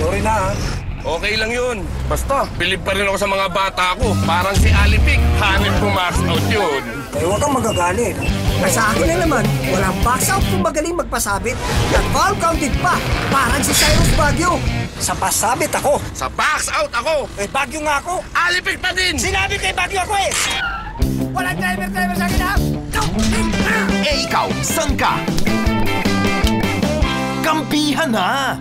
Sorry na ha. Okay lang yun. Basta, bilib pa rin ako sa mga bata ko. Parang si Alipik, hanip pumax out yun. Eh, huwag kang magagalit. At sa akin na naman, walang box out kung magaling magpasabit. At foul counted pa, parang si Cyrus Baguio. Sa pasabit ako. Sa box out ako, Eh, bagyo nga ako. Alipik pa din! Sinabi kay bagyo ako eh. Walang driver-driver sa akin ha! Go! Eh ikaw, san ka? Kampihan na!